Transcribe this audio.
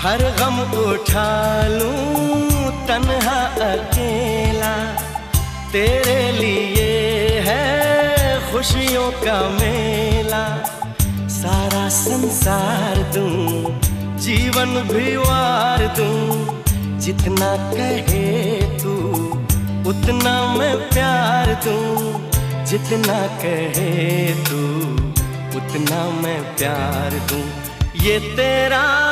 हर गम उठा लूँ, तन्हा अकेला। तेरे लिए है खुशियों का मेला। सारा संसार दूँ, जीवन भी वार दूँ। जितना कहे तू, उतना मैं प्यार दूँ। जितना कहे तू, उतना मैं प्यार दूँ। ये तेरा